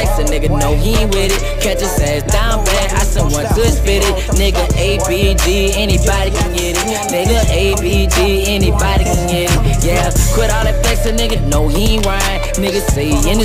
Flex a nigga no, he ain't with it. Catch his ass down bad, I send one to spit it. Nigga ABG, anybody can get it. Nigga ABG, anybody can get it. Yeah, quit all that a nigga No, he ain't right. Nigga say in the